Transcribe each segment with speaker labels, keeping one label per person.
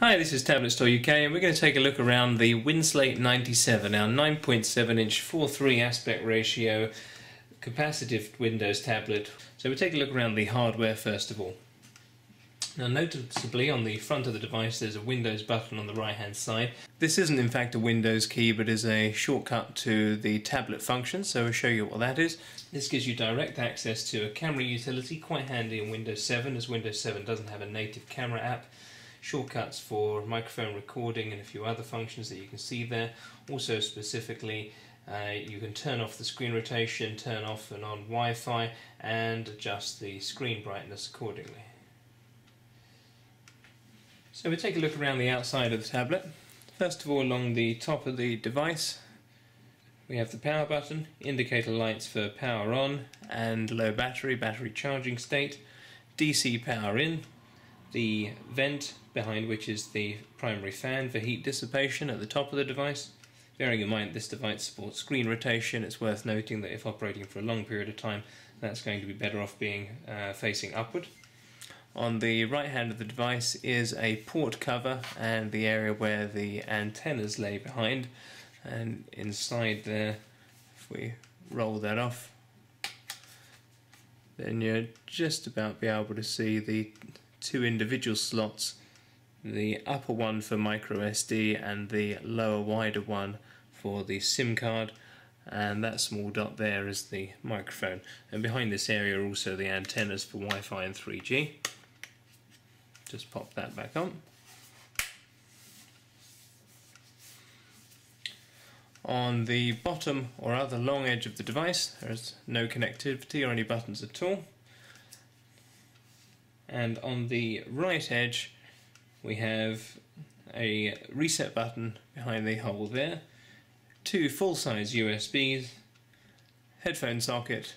Speaker 1: Hi, this is Tablet Store UK and we're going to take a look around the Winslate 97, our 9.7 inch 4.3 aspect ratio capacitive Windows tablet. So we'll take a look around the hardware first of all. Now noticeably on the front of the device there's a Windows button on the right hand side. This isn't in fact a Windows key but is a shortcut to the tablet function so I'll show you what that is. This gives you direct access to a camera utility, quite handy in Windows 7 as Windows 7 doesn't have a native camera app shortcuts for microphone recording and a few other functions that you can see there. Also specifically uh, you can turn off the screen rotation, turn off and on Wi-Fi and adjust the screen brightness accordingly. So we take a look around the outside of the tablet. First of all along the top of the device we have the power button, indicator lights for power on and low battery, battery charging state, DC power in, the vent behind which is the primary fan for heat dissipation at the top of the device. Bearing in mind this device supports screen rotation, it's worth noting that if operating for a long period of time that's going to be better off being uh, facing upward. On the right hand of the device is a port cover and the area where the antennas lay behind and inside there if we roll that off then you'll just about be able to see the two individual slots the upper one for micro SD and the lower wider one for the SIM card. And that small dot there is the microphone. And behind this area are also the antennas for Wi-Fi and 3G just pop that back on. On the bottom or other long edge of the device there is no connectivity or any buttons at all and on the right edge we have a reset button behind the hole there, two full-size USBs, headphone socket,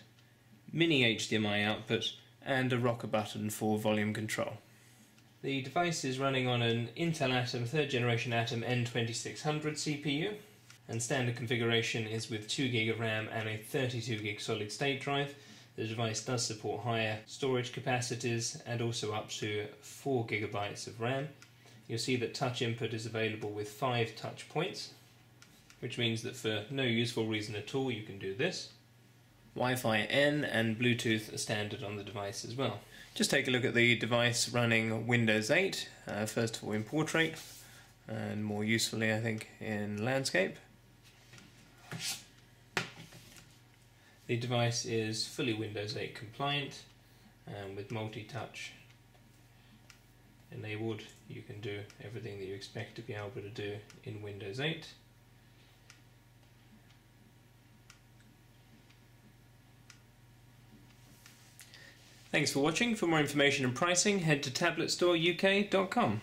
Speaker 1: mini HDMI output and a rocker button for volume control. The device is running on an Intel Atom 3rd generation Atom N2600 CPU and standard configuration is with 2GB of RAM and a 32GB solid state drive the device does support higher storage capacities and also up to 4 gigabytes of RAM. You'll see that touch input is available with 5 touch points, which means that for no useful reason at all you can do this. Wi-Fi N and Bluetooth are standard on the device as well. Just take a look at the device running Windows 8, uh, first of all in portrait, and more usefully I think in landscape. The device is fully Windows 8 compliant and with multi-touch enabled you can do everything that you expect to be able to do in Windows 8. Thanks for watching. For more information and pricing, head to tabletstoreuk.com.